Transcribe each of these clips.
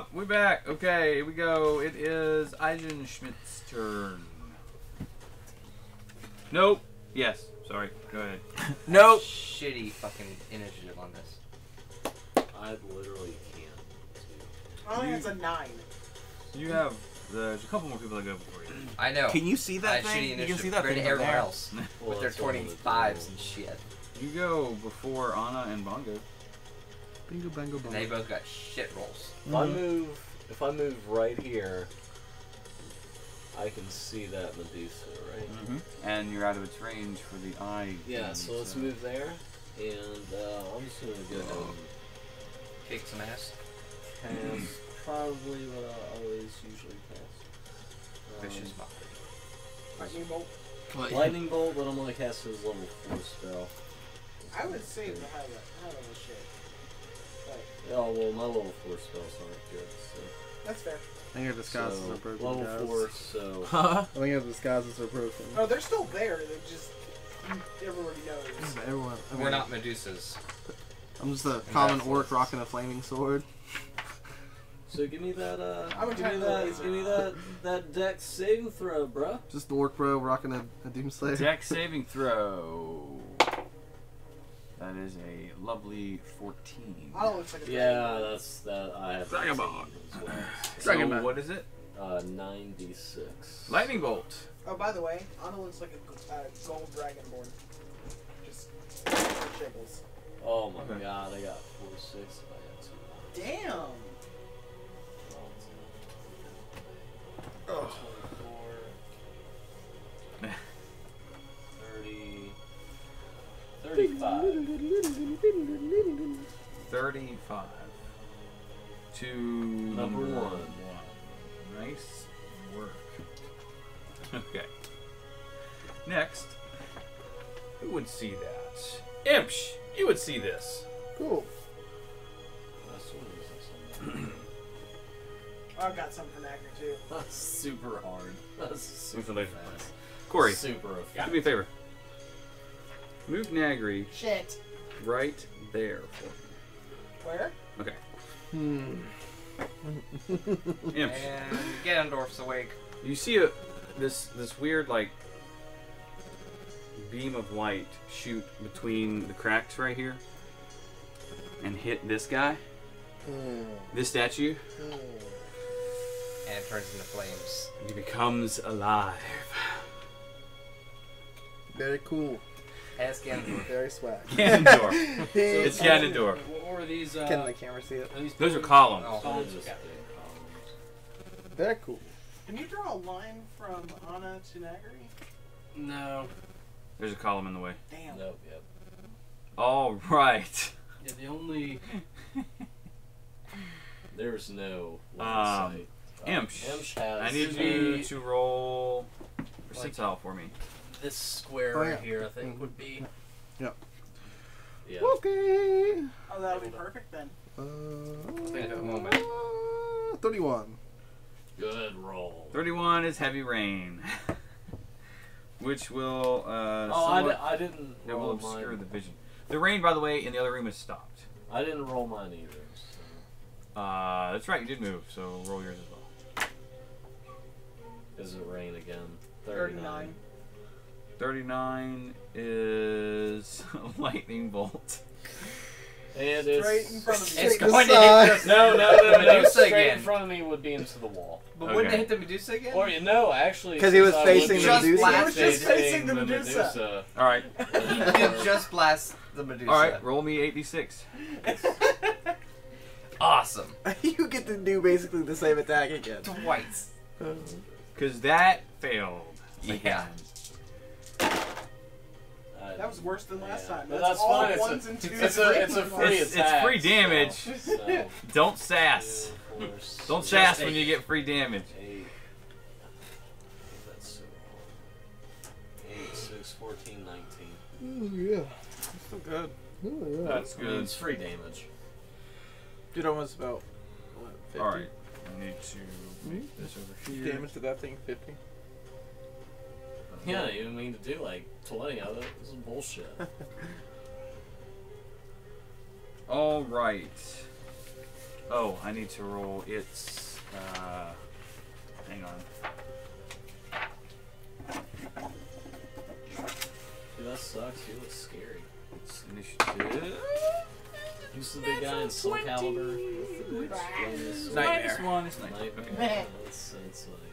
up? We back. Okay, here we go. It is Eisenschmidt's turn. Nope. Yes. Sorry. Go ahead. Nope. Shitty fucking initiative on this. I literally can't. I think it's a nine. You have. There's a couple more people that go before you. I know. Can you see that had shitty thing? You can initiative see that compared thing to from everywhere else Well, with their that's what I'm gonna 25s do. and shit. You go before Anna and Bongo. Bingo, bango, And they both got shit rolls. If I move, if I move right here, I can see that Medusa, right? Mm-hmm. And you're out of its range for the eye. Yeah. thing, So let's move there, and uh, I'm just gonna go ahead Kick some ass. and cast probably what I always usually cast. Um, Vicious mockery. Lightning bolt. Lightning bolt, but I'm gonna cast his level four spell. I would save the high level, high level shit. But Oh well, my level four spells aren't good. So, that's fair. I think our disguises so are broken. level guys. four, so Huh? I think your disguises are broken. Oh, they're still there. They're just everybody knows. Everyone. I mean, We're not Medusas. I'm just a common orc what's- rocking a flaming sword. so give me that. Uh, I'm give me attacking that. Give me that. That deck saving throw, bruh. Just the orc bro rocking a, a doomslayer. Deck saving throw. That is a lovely 14. Oh, it looks like a Yeah, that's that. I have Dragon Ball. as well. So Ball. what is it? Uh, 96. Lightning bolt. Oh, by the way, Anna looks like a uh, gold dragonborn. Just shingles. Oh my Okay. god, I got 4 6 if I had two. Damn. Oh. 35. 35. To Number one. Nice work. Okay. Next, who would see that? Imsh, you would see this. Cool. That's what it is, that's I've got some for Nagrie too. That's super hard. That's super later. fast. Corey, Super do me a favor. Move Nagrie Shit. right there for me. Where? Okay. Hmm. Imsh, And Ganondorf's awake. you see a this this weird like beam of light shoot between the cracks right here and hit this guy, Hmm. this statue. Hmm. And it turns into flames. He becomes alive. Very cool. Ask Ganondorf. Very swag. Ganondorf. He- it's Ganondorf. What were these? Uh, Can the camera see it? are Those are columns. Oh, Columns, Just okay. the Very cool. Can you draw a line from Anna to Nagrie? No. There's a column in the way. Damn. Nope, yep. All right. Yeah, the only. There's no line Um, of sight. Imsh, Imsh has. I need you to roll Like- percentile for me. This square Oh, right here, I think, would be. Yeah. Okay. Oh, that would be perfect then. Uh, Wait a moment. 31. Good roll. 31 is heavy rain, which will uh, Oh, I, di- somewhat- I didn't it will obscure mine. the vision. The rain, by the way, in the other room has stopped. I didn't roll mine either. So. Uh, that's right, you did move, so roll yours as well. Is it rain again? 39. 39 is a lightning bolt. And Straight it's in front of you. It's Take the going to hit the no, no, no, no. Medusa Straight again. in front of me would be into the wall. But wouldn't it hit the Medusa again? Or you know, actually, 'Cause he was I facing the Medusa. facing He was just facing the Medusa. All right, he did just blast the Medusa. all right, roll me 8d6. Awesome. you get to do basically the same attack again. Twice. Uh-huh. Because that failed. Yeah. again. I- That was worse than last Yeah. time. That's, that's all fine, it's a- ones and twos. It's a, it's a free It's- it's free damage. So, so, Don't sass. two, four, six, Don't sass when you get free damage. Eight. That's so. Eight, six, 14, 19. Ooh, yeah. Still good. Ooh, yeah. That's I mean, it's free damage. Did almost about what, 50 All right, I need to make this over here. damage to that thing. 50. Yeah, you didn't mean to do like 20 of it. This is bullshit. All right. Oh, I need to roll its. Uh, hang on. Dude, that sucks. You look scary. Its initiative. Who's the big guy in Soul Calibur? Nightmare. Minus one. It's nightmare. Nightmare. Okay. That's, that's like,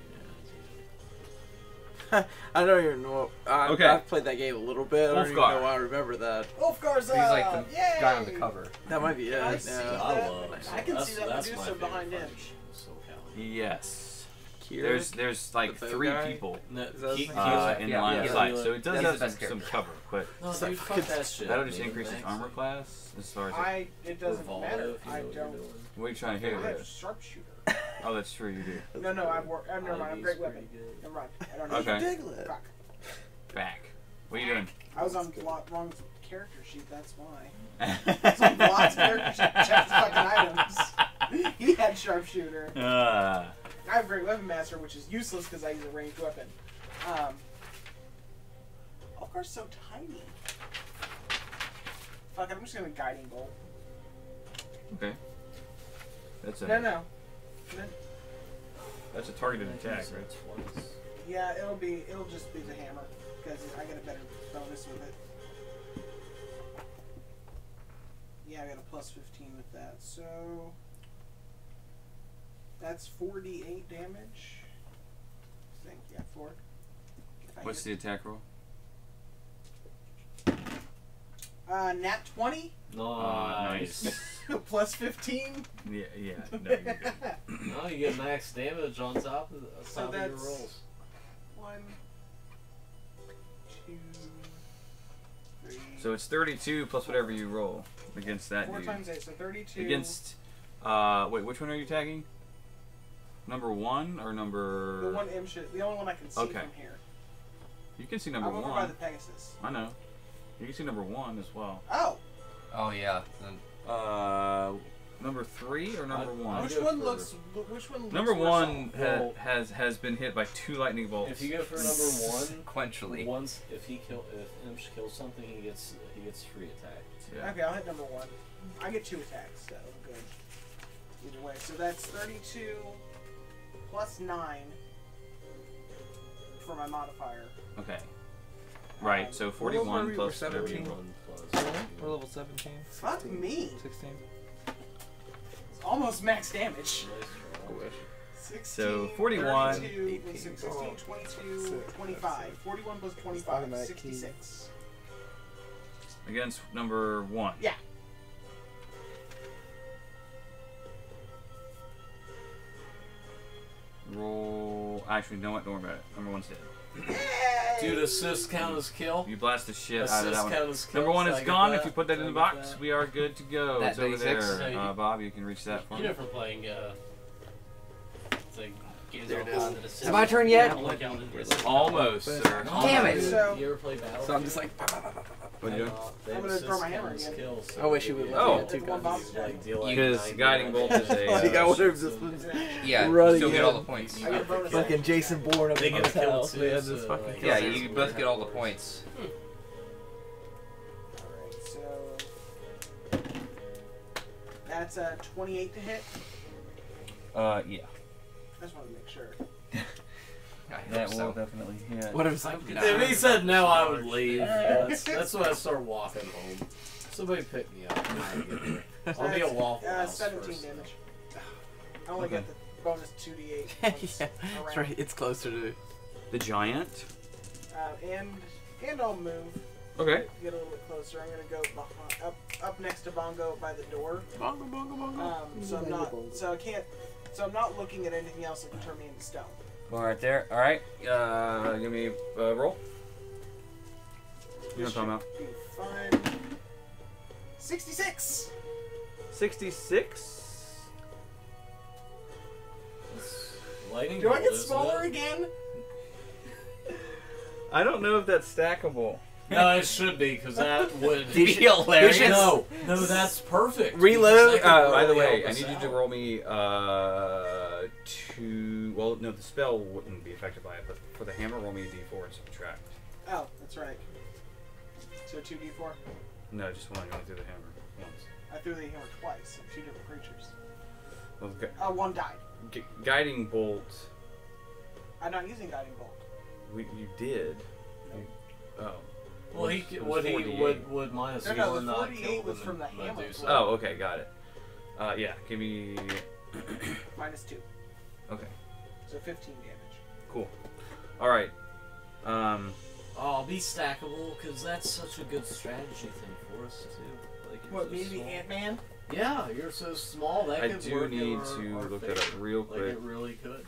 I don't even know. I, Okay. I've played that game a little bit. I don't even know why I remember that. Ulfgar's, uh, He's like the yay! guy on the cover. That might be it. I Yeah. see yeah. that. I love I can that's, see that that's Medusa behind him. part of Soul Calibur. Yes. Kieran? There's there's like The three guy? people No, Is that his Ke- name? uh, in yeah, line yeah. of sight, so it does have some, some cover, but No, It's like dude, fuck fucking- that shit. that'll just increase its Thanks. armor class as far as. It, I, it doesn't Revolve, matter. if you I know what you're don't. what are you trying to I hit have with? sharpshooter. Oh, that's true. You do. No, no, I've worked. I've never mind. I'm a great pretty weapon. good. Never mind. I don't need Okay. Diglett. Fuck. Back. What are you doing? I was on Blo- wrong character sheet. That's why. I was on Block's character sheet. Check his fucking items. He had sharpshooter. Uh, I have great weapon master, which is useless because I use a ranged weapon. Um, Ulfgar's so tiny. Fuck it, I'm just gonna guiding bolt. okay. That's it. No, no. No, that's a targeted attack, right? twice. Yeah, it'll be. It'll just be the hammer because I get a better bonus with it. Yeah, I got a plus 15 with that. So that's 48 damage. I think yeah, four. What's the attack roll? uh, nat 20 Nice. plus 15? Yeah, yeah. No, you're good. no, you get max damage on top of, on So top of your that's- rolls. One, two, three. So it's 32 plus whatever you roll against that four dude. times eight, so 32. Against, uh, wait, which one are you tagging? Number one or number? the one M shit, the only one I can see Okay. from here. You can see number I'm over by one. the Pegasus. I know. You can see number one as well. Oh, Oh yeah. Then uh, number three or number I, one? Which one looks? Which one? Looks number one ha, has has been hit by two lightning bolts. If you go for number one sequentially, once if he kill if Imsh kills something, he gets he gets three attacked. Yeah. Okay, I'll hit number one. I get two attacks, so I'm good. Either way, so that's thirty-two plus nine for my modifier. Okay. Right. Um, so forty-one plus seventeen. 31. We're level 17. Fuck me. 16. It's almost max damage. I wish. 16, so 41. 18. 16, 22, 25. 41 plus 25, 66. Against number one. Yeah. Roll. Actually, no, what? Don't worry about it. Number one's dead. Dude, assist count as kill. You blast the shit out of that Assist one. count as kill. Number one is I get gone. If you put that in the box, that. we are good to go. That it's over 96? there. Yeah, Uh, Bob, you can reach that for You me. know from playing uh, it's like games There on it is. that assist- Is my turn yet? Yeah, like on the- it's- Almost, sir. Damn it. So- you ever play Battle? So I'm just like. bah, bah, bah. What are you doing? I'm gonna throw my hammer again. kill, so I wish you would give let me have two two guns. guns. Like, Because guiding bolt is a. Like, I Uh, would have so- just been Yeah. You running still get all the points. I get bonus fucking action. Jason Bourne of They the get a kill house. too, They had so, this fucking like- Yeah, you both get all the points. Alright, so. That's a 28 to hit. uh, yeah. I just want to make sure. I hope That so. will definitely hit. What if it's like. If he said no, I would leave. That's, that's when I start walking home. Somebody pick me up. I'll be a Waffle Uh, House 17 first, damage. I only Okay. get the bonus 2d8. yeah, once that's right. It's closer to. The giant. Uh, and and I'll move. Okay. Get a little bit closer. I'm gonna go behind, up up next to Bongo by the door. Bongo, bongo, bongo. Um, so I'm not. So I can't. So I'm not looking at anything else that can turn me into stone. Go right there. All right. Uh, give me a roll. You know This what I'm talking about. should 66. 66. Lightning Do I get smaller again? I don't know if that's stackable. No, it should be because that would Be hilarious. No, no, that's perfect. Reload, Because that could uh, By the way, I us need you to roll me uh two. Well, no, the spell wouldn't be affected by it, but for the hammer, roll me a d4 and subtract. Oh, that's right. So 2d4. No, just one. You only do the hammer once. I threw the hammer twice. So two different creatures. Well, gu- Uh, one died. gu- guiding bolt. I'm not using guiding bolt. We, you did. You- oh. Well, he It c- was would he would would minus No, no, one the not 48 kill was from the hammer. Medusa? Oh, okay, got it. Uh, yeah, give me. Minus two. Okay, So 15 damage. cool. All right. Um, Oh, be stackable because that's such a good strategy thing for us too. Like, you're What, so me. Ant Man? Yeah, you're so small that I could do work in need our- to our look that favor. up real Like quick. it really could.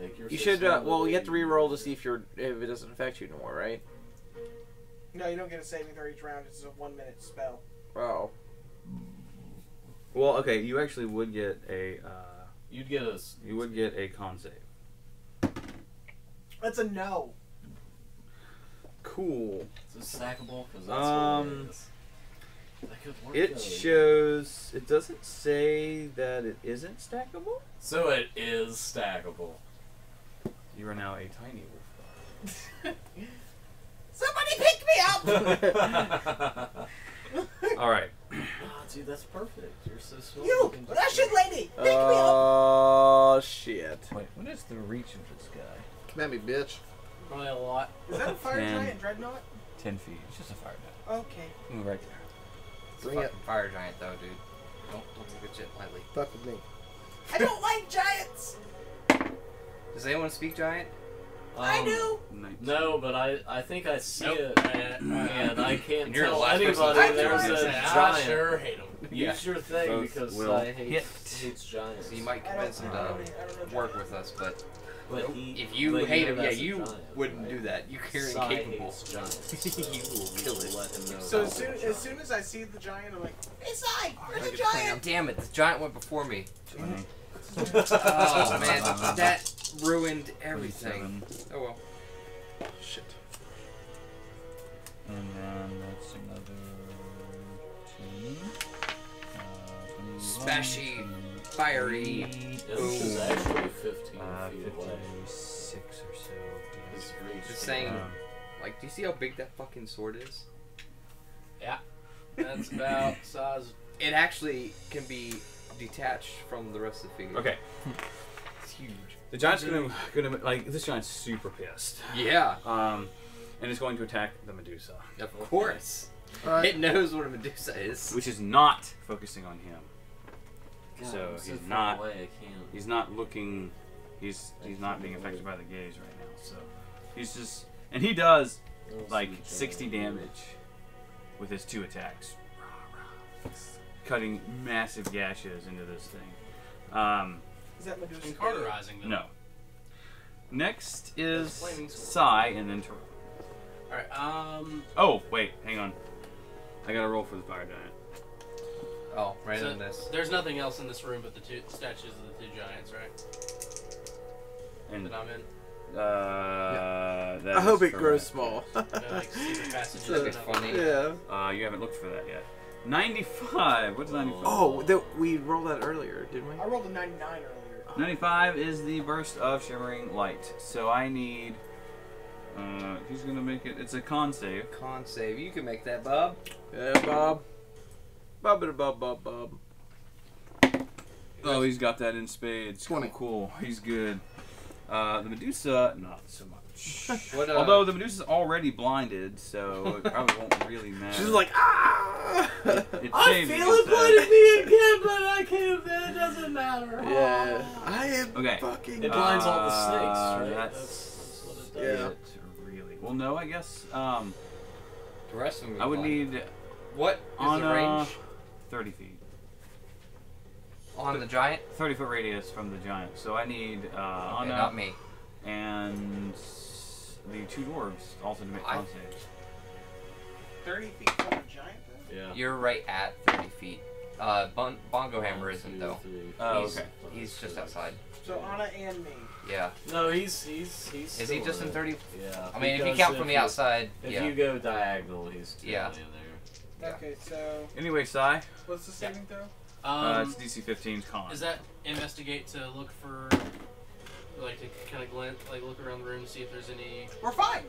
Like you're You so should. Uh, well, that you have to re-roll to see if you're if it doesn't affect you anymore, right? No, you don't get a saving throw each round. It's a one minute spell. Oh. well, okay, you actually would get a. Uh, You'd get a. s- you would get a con save. That's a no. Cool. It's a stackable because that's Um, what it is. That could work. It though. shows. It doesn't say that it isn't stackable. So it is stackable. You are now a tiny wolf. Somebody pick me up! All right. Ah, dude, that's perfect. You're so small. you, can just Russian go- lady, pick me up! Oh shit. Wait, what is the reach of this guy? Come at me, bitch. Probably a lot. Is that a fire Ten. giant dreadnought? Ten feet. It's just a fire giant. Okay. Move right there. It's Bring a it. fucking fire giant though, dude. Don't don't take it shit lightly. Fuck with me. I don't like giants! Does anyone speak giant? I Um, do! 19. No, but I I think I see Nope. it, and I can't And tell anybody there's a it. I giant. sure hate him. Yeah. Use your thing Both because will I hate hit. hates giants. So you might convince him to I work with us, but But he, if you but hate him, yeah, you giant, wouldn't right? do that. You are Sai incapable. hates giants. you will kill it. Let him know So as soon, as soon as I see the giant, I'm like, hey, Si, there's a giant! damn it! The giant went before me. 20, Oh man, that ruined everything. Oh well. Shit. And then that's another two. Uh, 21, Smashy, fiery. Yeah, this is actually 15 Uh, feet away. 56 or so. His reach. Just saying. Um, Like, do you see how big that fucking sword is? Yeah. That's about size. It actually can be detached from the rest of the figure. okay, It's huge. the giant's gonna gonna like this giant's super pissed. Yeah, Um, and it's going to attack the Medusa, of course. Alright. It knows what a Medusa is. which is not focusing on him. God, so I'm so he's not- Away, I can't. He's not looking. He's he's not being affected by the gaze right now. So he's just and he does like 60 damage with his two attacks, cutting massive gashes into this thing. Um, Is that Medusa? And cauterizing them. no. Next is Flaming. Sai and then Taro. Alright, um. Oh wait, hang on. I gotta roll for the fire giant. Oh, right so in this. There's nothing else in this room but the two statues of the two giants, right? And That I'm in. uh, that I hope is it grows small. No, like secret passages. That'd be funny. yeah. Uh, you haven't looked for that yet. 95. What's 95? Oh, the, we rolled that earlier, didn't we? I rolled a 99 earlier. 95 is the burst of shimmering light. So I need. Uh, who's gonna make it? It's a con save. Con save. You can make that, Bob. Yeah, Bob. Bob, bob, bob, bob. Oh, he's got that in spades. 20. Cool. He's good. Uh, the Medusa, not so much. What? Uh, Although the Medusa's already blinded, so it probably won't really matter. She's like, ah! it I saves feel it against that. blinding me again, but I can't. It doesn't matter. yeah. I am Okay. fucking. It blinds all the Uh, snakes, right? That's, That's, that's what it does. Yeah. it, really. Well, no, I guess um, the rest of them. I would need What is on the uh, range 30 feet. on the giant? 30 foot radius from the giant. So I need uh, Okay, Anna not me. And the two dwarves also to make I- con saves. 30 feet from a giant, though? Yeah. You're right at 30 feet. Uh, bon- Bongo Hammer One, isn't though. three, Oh, he's, okay. He's just outside. So Anna and me. Yeah. No, he's he's he's. Is he still just in it. 30? Yeah. I mean, if you because count from the outside, If yeah. you go diagonal, he's still Yeah. in there. Yeah. Okay, so Anyway, Sai, what's the saving throw? uh, Um, it's DC 15's con. is that investigate to look for, like, to kind of glance, like, look around the room to see if there's any We're fine.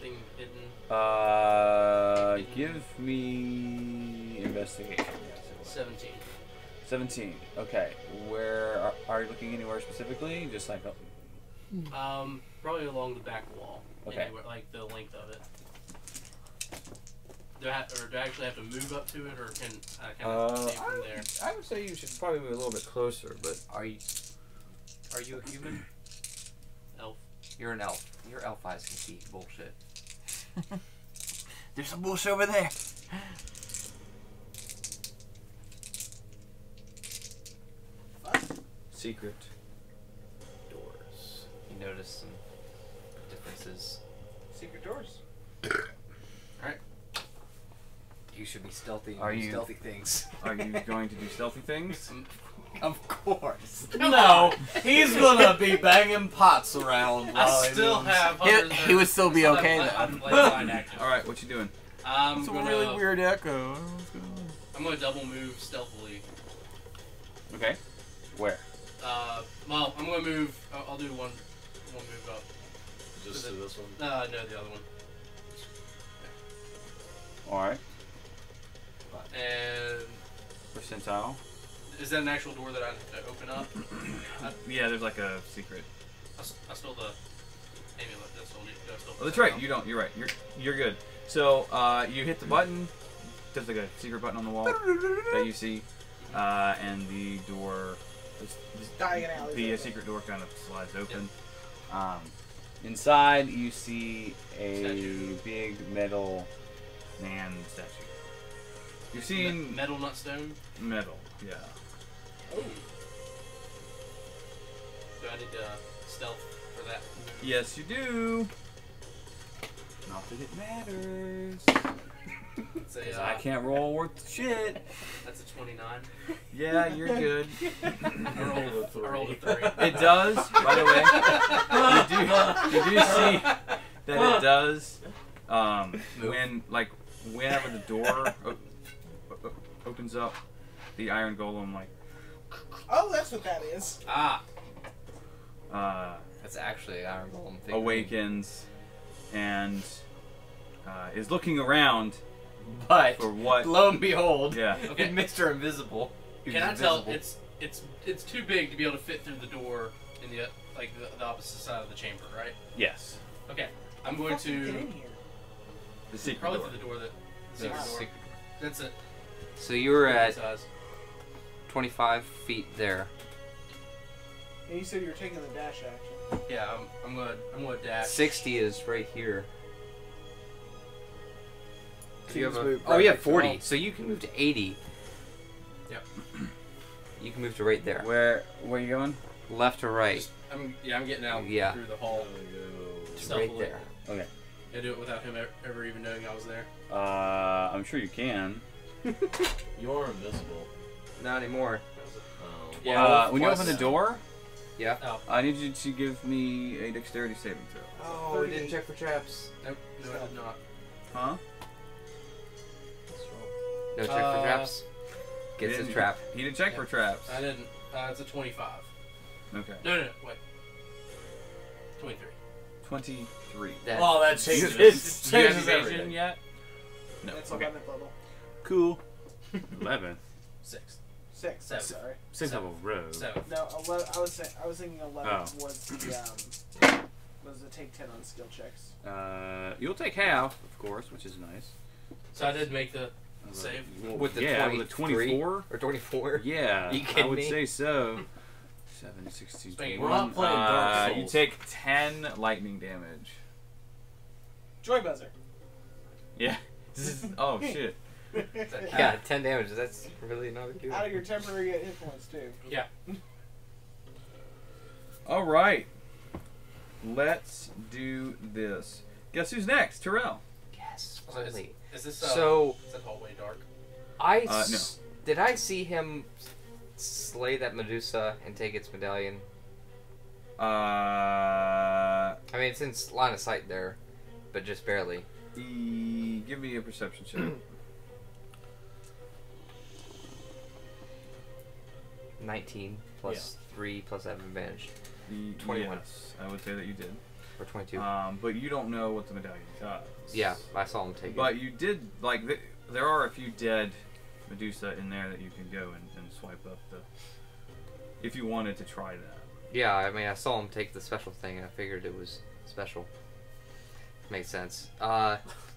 Thing hidden? Uh, give me investigation. 17. 17. Okay. Where are, are you looking anywhere specifically? Just like uh, Um, probably along the back wall. Okay. Anywhere, like the length of it. Do I, have, or do I actually have to move up to it, or can I kind of Uh, take from there? I would say you should probably move a little bit closer, but Are you? Are you a human? Elf. You're an elf. Your elf eyes can see bullshit. There's some bullshit over there. secret. Doors. You notice some differences. Secret doors. You should be stealthy. Are you- stealthy things? Are you going to do stealthy things? of course. No, he's gonna be banging pots around. I while still moves. have. He, he would still be still okay have, though. like, blind action. All right, what you doing? I'm It's a gonna, really weird echo. I'm gonna double move stealthily. Okay. Where? Uh, well, I'm gonna move. I'll, I'll do one, one move up. Just to this one. Uh, no, the other one. All right. And Percentile. is that an actual door that I have open up? Yeah, there's like a secret. I stole the amulet. That's still. I still Oh, that's right. You don't. You're right. You're you're good. So uh, you hit the button. There's like a secret button on the wall that you see, uh, and the door, this, this, Diagonally the uh, open. secret door kind of slides open. Um, inside, you see a Statue. big metal man statue. You're Me- seeing metal, not stone. metal. Yeah. Oh. Do I need uh, stealth for that? Move? Yes, you do. Not that it matters. It's a, 'Cause uh, I can't roll worth shit. That's a 29. Yeah, you're good. I rolled a, I rolled a three. It does, by the way. You do, you do see that it does. Um, when like whenever the door o- o- opens up, the iron golem like Oh, that's what that is. Ah, uh, That's actually Iron Golem. Thing. awakens and uh, is looking around But for what. lo and behold, Yeah. Okay. Mr. Invisible. who's can I tell it's it's it's too big to be able to fit through the door in the like the, the opposite side of the chamber, right? Yes. Okay, I'm going Fuck, you Get in to here. The secret probably door. through the door that The secret door. secret- That's it. So you were at 25 feet there. And you said you were taking the dash action. Yeah, I'm, I'm gonna I'm gonna dash. 60 is right here. So You you have a- move oh, right you back have 40, roll. so you can move to 80. Yep. You can move to right there. Where where you going? Left or right. Just, I'm yeah I'm getting out Yeah. through the hall. Just stealthily. right there. Okay. I do it without him ever, ever even knowing I was there. Uh, I'm sure you can. You are invisible. Not anymore. Oh. Yeah. Uh, when you open the door, Yeah. Oh I need you to give me a dexterity saving throw. Oh, we didn't check for traps. nope, no I did not. Huh? No check Uh, for traps. He Gets his trap. He didn't check for traps. I didn't. Uh, it's a 25. Okay. No, no, no, wait. 23. 23. That, Oh, that changes. It's- changes you have evasion everything. yet? No. That's Okay. 11th level. Cool. 11. Six. Six. Seven. Sorry. Six Seven. level rogue. Seven. No, 11, I was saying, I was thinking 11 Oh. was the um was the take 10 on skill checks. Uh, you'll take half, of course, which is nice. So I did make the Uh, Save. well, With the yeah, with a 23? 24. or 24. Yeah, You I would me? say so. 7, 16, Speaking- 21. We're not playing Dark Uh, You take 10 lightning damage. Joy buzzer. Yeah. oh, shit. Yeah, 10 damage. That's really not a good. Out of your temporary hit points too. Yeah. All right. Let's do this. Guess who's next? Terrell. Yes, So is, finally. is this uh, So is that hallway dark? I Uh, s- did I see him slay that Medusa and take its medallion? Uh, I mean, it's in line of sight there, but just barely. e- give me a perception check. 19 plus 3 plus I have advantage. E- 21. Yes, I would say that you did. Or 22. Um, but you don't know what the medallion does. yeah, I saw him take it. But you did like th- there are a few dead Medusa in there that you can go and, and swipe up the. If you wanted to try that. Yeah, I mean, I saw him take the special thing, and I figured it was special. Makes sense. Uh,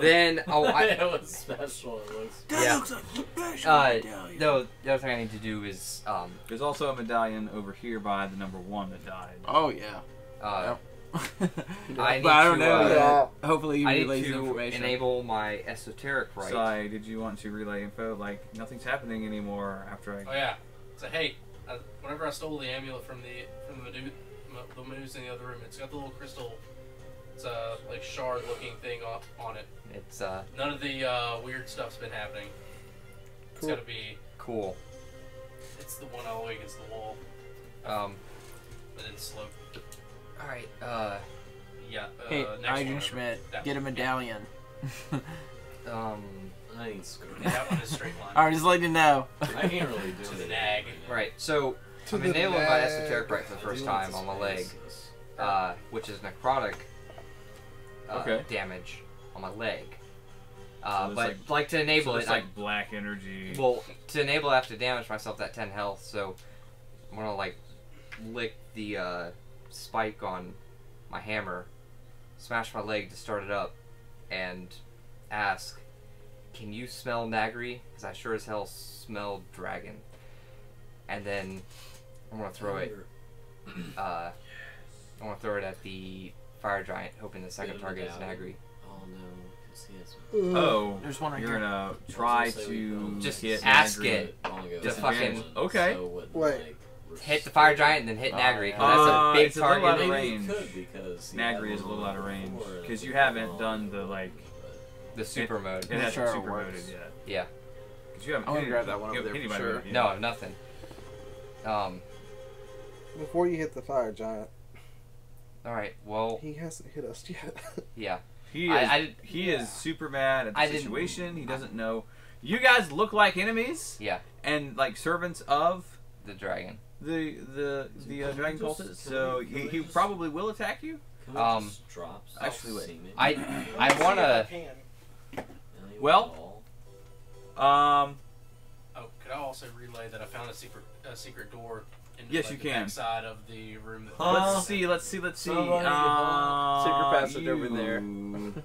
then, oh, I, it was special. It looks. That Yeah. looks like a special uh, medallion. no, the other thing I need to do is, um, There's also a medallion over here by the number one that died. Oh yeah. uh, but I need I don't to, know uh, yet. Hopefully you I need to information. enable my esoteric right. Sai, did you want to relay info? Like nothing's happening anymore after I. Oh yeah. So hey, uh, whenever I stole the amulet from the from the Medu- M- the Medusa in the other room, it's got the little crystal. It's a like shard looking thing on, on it. It's uh, None of the uh, weird stuff's been happening. It's Cool. gotta be. cool. It's the one all the way against the wall, Um, and then slope. all right. Uh, Yeah. Uh, Hey, next Nigel. Schmidt, That get a one. medallion. um, I ain't screwed. Yeah, that one is straight line. Alright, just letting you know. I can't really do to the nag. right. So To I'm the enabling my nag. esoteric right for the first time on my leg. uh, which is necrotic uh, Okay. damage on my leg. Uh, it's but like- like, to enable so it, it's like black energy. Well, to enable, I have to damage myself that 10 health. So I'm gonna like lick the uh, spike on my hammer, smash my leg to start it up, and ask, "Can you smell Nagrie? Because I sure as hell smell dragon." And then I'm gonna throw it uh, I want to throw it at the fire giant, hoping the second Get a target is. Nagrie. Oh no, 'cause he has- oh, There's one right you're here. gonna try to Just hit ask Nagrie. it. Long. Just fucking- So okay. it wouldn't, like, Hit the fire giant and then hit Nagrie. yeah. 'cause that's Uh, a big it's a little target. out of range. could because he Nagrie is a little out of range because you haven't long, done the like. The super mode. It I'm hasn't sure it super works. moded yet. Yeah. 'Cause you haven't. I'm gonna grab that one over there for sure. No, nothing. Um. Before you hit the fire giant, All right. Well. he hasn't hit us yet. Yeah. He is. I, I did. he is super mad at the I situation. He doesn't know. You guys look like enemies Yeah. and like servants of The dragon. the the the uh, dragon just- cultists. So he, he probably will attack you. Can we Um, just drop some actually, wait. semen? I I Let me see wanna. if I can. Any Well- Um. Oh, could I also relay that I found a secret a secret door into Yes, like, you the can. backside of the room that Huh? Let's see. Let's see. Let's see. Somebody Uh, Secret passage over there. you-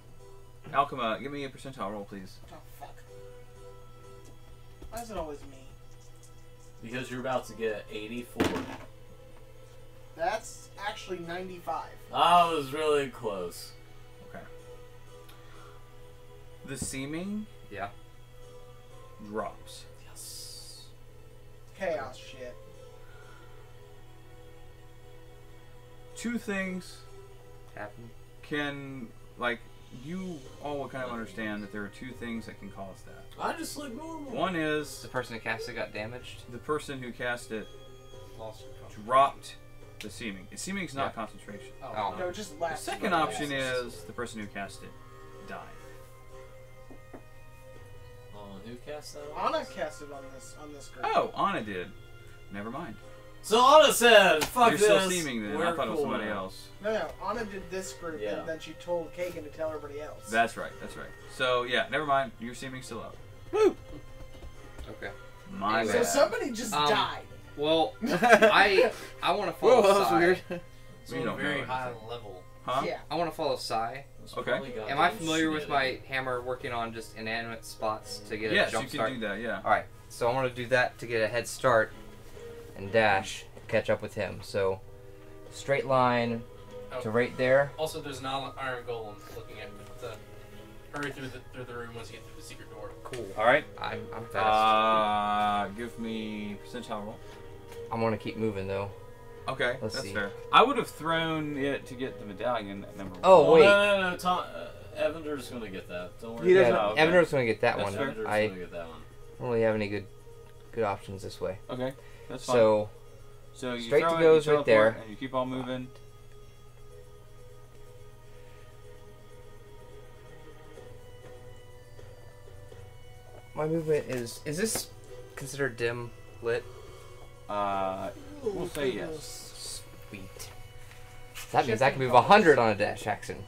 Alchema, give me a percentile roll, please. Oh fuck. Why is it always me? Because you're about to get 84. That's actually 95. I was really close. Okay. The seeming Yeah. drops. Yes. Chaos shit. Two things Happen. can like you all will kind of understand that there are two things that can cause that. I just look normal. One is The person who cast it got damaged. the person who cast it lost dropped the seeming. The Seeming is not Yeah. concentration. Oh, Oh. No, just last. The second option is the person who cast it died. Oh, who cast that? on Anna us? cast it on this on this group. Oh, Anna did. Never mind. So Anna said, "Fuck You're this." still seeming then. I we're thought it was cool somebody now." else. No, no. Anna did this group, Yeah. and then she told Kagan to tell everybody else. That's right. That's right. So yeah, never mind. You're seeming's still up. Okay. My Anyway. so bad. somebody just Um, died. Well, I I want to follow Whoa, that was Sai. weird. So We a don't very know high level. Huh? Yeah. I want to follow Sai. It's Okay. probably got Am I some familiar with shit my hammer working on just inanimate spots to get a Yes, jump you can start? do that. Yeah. All right, so I want to do that to get a head start and dash, catch up with him. So straight line Oh. to right there. Also, there's an iron iron golem looking at me to hurry through the through the room once you get through the secret door. Cool. All right. I'm I'm fast. Uh, give me percentile roll. I'm gonna keep moving though. Okay, Let's that's see. fair. I would have thrown it to get the medallion at number one. Oh, Oh wait. no, no, no, Tom, uh, Evendur's gonna get that. Don't worry. He doesn't- Oh, Yeah, okay. Evendur's gonna get that That's one. fair. Evendur's I gonna get that one. don't really have any good good options this way. Okay, that's fine. So so you straight throw to it, goes right there. and you keep on moving. my movement is is this considered dim lit? Uh, we'll say yes. Sweet. That means I can move hundred on a dash action.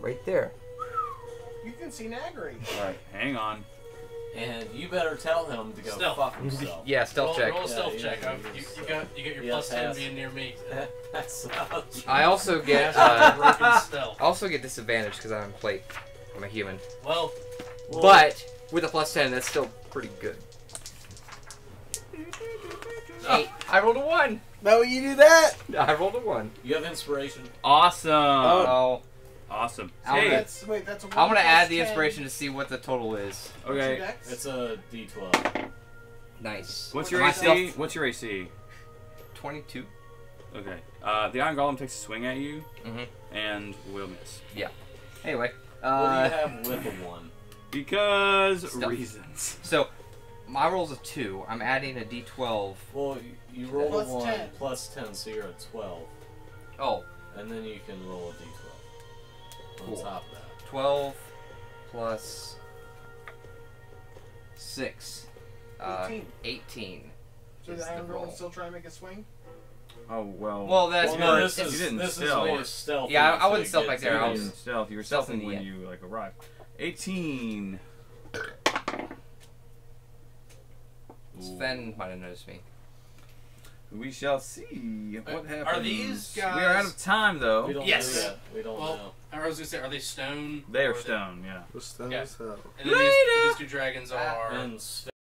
Right there. You can see Nagrie. All right, hang on. And you better tell him to go Stealth. fuck himself. Yeah, stealth roll, check. Roll a stealth Yeah, check. yeah, you, you got you get your Yeah, plus ten being near me. That's I also get Uh, uh, broken stealth. I also get disadvantage because I'm plate. I'm a human. Well, But with a plus ten, that's still pretty good. Eight. I rolled a one. No, you do that. I rolled a one. you have inspiration. Awesome. Oh, Awesome. I'll Hey. That's wait. That's a one I'm gonna plus add the 10. inspiration to see what the total is. Okay. dex? It's a D12. Nice. What's your AC? stealth- What's your AC? Twenty-two. Okay. Uh, the Iron Golem takes a swing at you Mhm. and will miss Yeah. Anyway, what do uh, you have with a one? because Stealth. reasons. so my roll's a two. I'm adding a d12. Well, you, you roll Plus a one 10. plus ten, so you're at Oh. and then you can roll a D12 Cool. on top of that. 12 plus 6. Uh, 18. 18. So is the the Iron roll. Still try to make a swing? Oh well. Well, that's well, more. no, this it's- is you didn't this stealth. is more stealth. Yeah, I- I wouldn't you stealth get back there, I you was- didn't stealth. You were stealthing stealthing when the- you like arrived. 18. Sven might have noticed me. We shall see what happens. are these guys? We are out of time We though. don't Yes. know yet. We don't Well, know. I was gonna say, are they stone? They Or are stone. Yeah. The stone Yeah. as hell. And then these, these two dragons Ah. are. And